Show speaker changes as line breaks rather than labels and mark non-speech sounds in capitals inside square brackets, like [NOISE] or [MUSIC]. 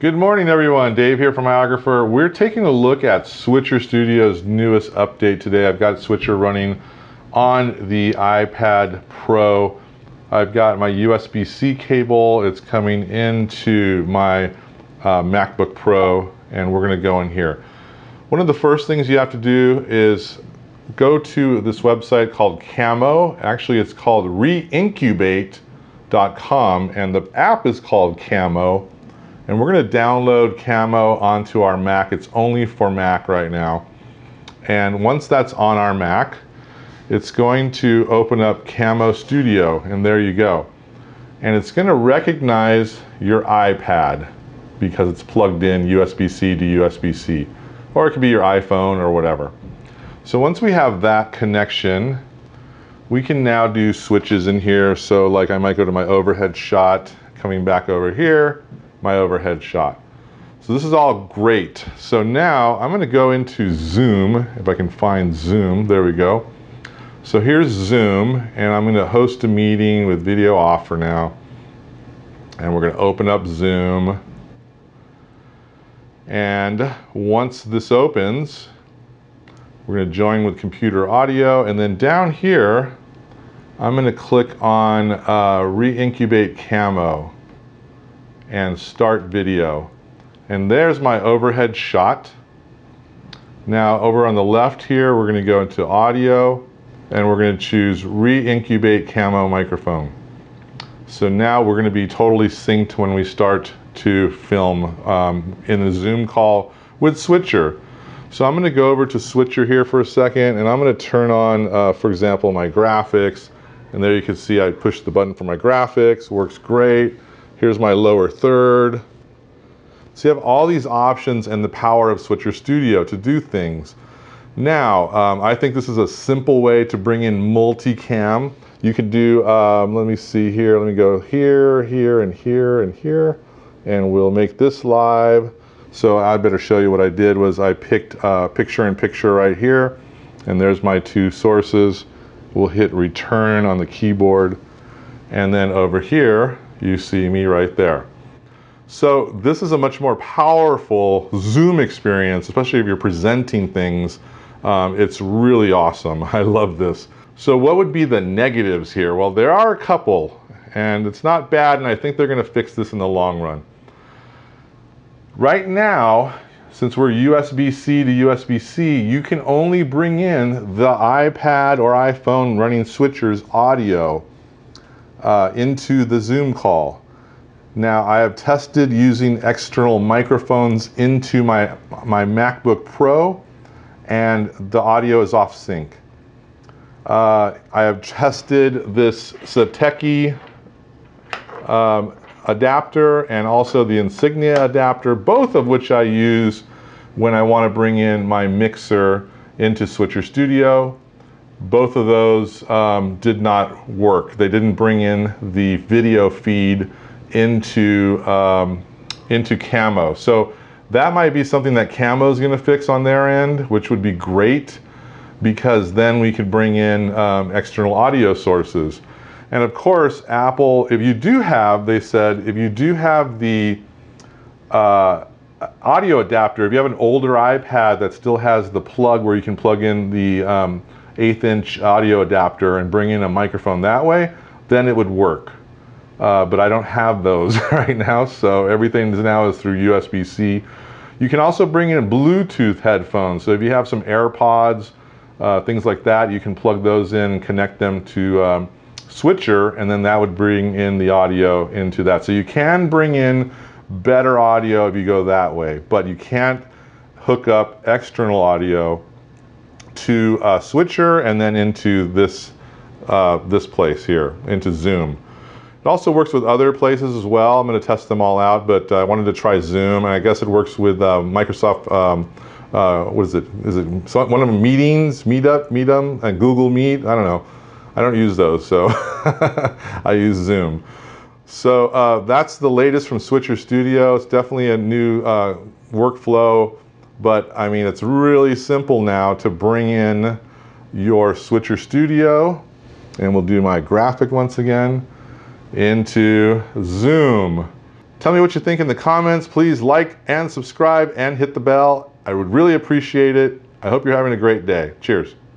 Good morning, everyone. Dave here from iOgrapher. We're taking a look at Switcher Studio's newest update today. I've got Switcher running on the iPad Pro. I've got my USB-C cable. It's coming into my uh, MacBook Pro, and we're going to go in here. One of the first things you have to do is go to this website called Camo. Actually, it's called reincubate.com, and the app is called Camo. And we're going to download Camo onto our Mac. It's only for Mac right now. And once that's on our Mac, it's going to open up Camo Studio, and there you go. And it's going to recognize your iPad because it's plugged in USB-C to USB-C. Or it could be your iPhone or whatever. So once we have that connection, we can now do switches in here. So like I might go to my overhead shot, coming back over here, my overhead shot. So this is all great. So now I'm gonna go into Zoom, if I can find Zoom, there we go. So here's Zoom, and I'm gonna host a meeting with video off for now. And we're gonna open up Zoom. And once this opens, we're gonna join with computer audio, and then down here, I'm gonna click on uh, Reincubate Camo and start video. And there's my overhead shot. Now over on the left here, we're gonna go into audio and we're gonna choose Reincubate Camo microphone. So now we're gonna be totally synced when we start to film um, in the Zoom call with Switcher. So I'm gonna go over to Switcher here for a second and I'm gonna turn on, uh, for example, my graphics. And there you can see I pushed the button for my graphics, works great. Here's my lower third. So you have all these options and the power of Switcher Studio to do things. Now, um, I think this is a simple way to bring in multicam. You could do, um, let me see here, let me go here, here, and here, and here, and we'll make this live. So I better show you what I did was I picked uh, picture in picture right here, and there's my two sources. We'll hit return on the keyboard, and then over here, you see me right there. So this is a much more powerful Zoom experience, especially if you're presenting things. Um, it's really awesome. [LAUGHS] I love this. So what would be the negatives here? Well, there are a couple, and it's not bad, and I think they're gonna fix this in the long run. Right now, since we're USB-C to USB-C, you can only bring in the iPad or iPhone running switcher's audio uh, into the Zoom call. Now I have tested using external microphones into my, my MacBook Pro and the audio is off sync. Uh, I have tested this Satechi um, adapter and also the Insignia adapter, both of which I use when I want to bring in my mixer into Switcher Studio both of those um, did not work. They didn't bring in the video feed into, um, into Camo. So that might be something that Camo is going to fix on their end, which would be great because then we could bring in um, external audio sources. And of course, Apple, if you do have, they said, if you do have the uh, audio adapter, if you have an older iPad that still has the plug where you can plug in the um, eighth inch audio adapter and bring in a microphone that way, then it would work. Uh, but I don't have those [LAUGHS] right now, so everything is now is through USB-C. You can also bring in Bluetooth headphones. So if you have some AirPods, uh, things like that, you can plug those in and connect them to um, switcher, and then that would bring in the audio into that. So you can bring in better audio if you go that way, but you can't hook up external audio to switcher and then into this, uh, this place here, into Zoom. It also works with other places as well. I'm going to test them all out, but I wanted to try Zoom, and I guess it works with uh, Microsoft. Um, uh, what is it? Is it one of them meetings, Meetup, Meetum, and Google Meet? I don't know. I don't use those, so [LAUGHS] I use Zoom. So uh, that's the latest from Switcher Studio. It's definitely a new uh, workflow but I mean, it's really simple now to bring in your Switcher Studio, and we'll do my graphic once again, into Zoom. Tell me what you think in the comments. Please like and subscribe and hit the bell. I would really appreciate it. I hope you're having a great day. Cheers.